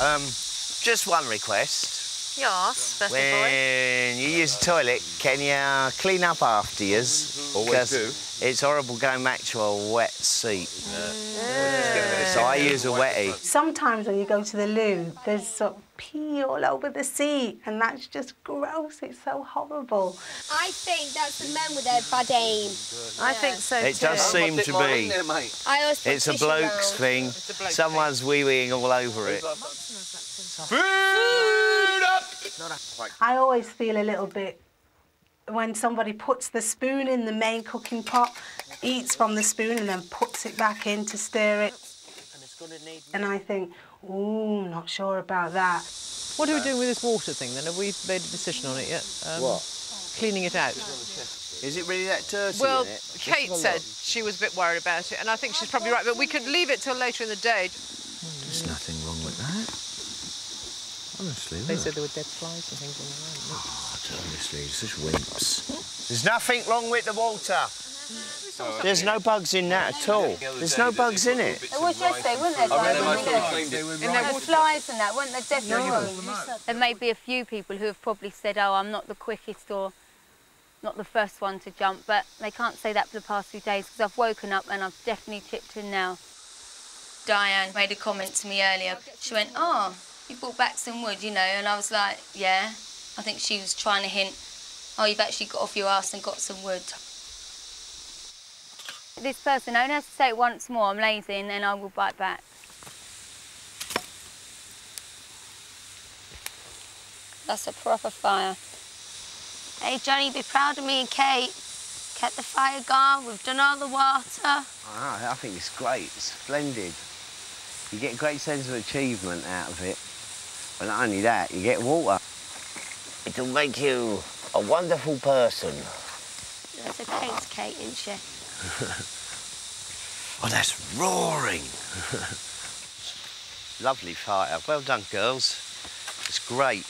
Um, just one request. Yes, birthday boy. When you use the toilet, can you clean up after yous? Always 'Cause do. It's horrible going back to a wet seat. So I use a wetty. Sometimes when you go to the loo, there's sort of pee all over the seat, and that's just gross. It's so horrible. I think that's the men with their bad aim. I think so It too. does seem to be. I It's a bloke's round. thing. a bloke Someone's wee-weeing all over it. Food up! I always feel a little bit when somebody puts the spoon in the main cooking pot, eats from the spoon, and then puts it back in to stir it. And I think, ooh, not sure about that. What are we doing with this water thing then? Have we made a decision on it yet? Um, What? Cleaning it out. Is it really that dirty Well, in it? Kate said she was a bit worried about it, and I think she's probably right, but we could leave it till later in the day. There's nothing wrong with that. Honestly, They look. said there were dead flies and things on the ground. God, honestly, it's just wimps. There's nothing wrong with the water. There's no bugs in that at all. There's no bugs in it. There was yesterday, weren't there, I mean, they Diane? must have cleaned it. In there The was flies and that, weren't there definitely? There may be a few people who have probably said, oh, I'm not the quickest or not the first one to jump, but they can't say that for the past few days because I've woken up and I've definitely chipped in now. Diane made a comment to me earlier. She went, oh, you brought back some wood, you know, and I was like, yeah. I think she was trying to hint, oh, you've actually got off your ass and got some wood. This person only has to say it once more, I'm lazy, and then I will bite back. That's a proper fire. Hey, Johnny, be proud of me and Kate. Kept the fire going, we've done all the water. Ah, I think it's great. It's splendid. You get a great sense of achievement out of it. But not only that, you get water. It'll make you a wonderful person. That's a Kate's Kate, isn't she? Oh, that's roaring. Lovely fire. Well done, girls. It's great.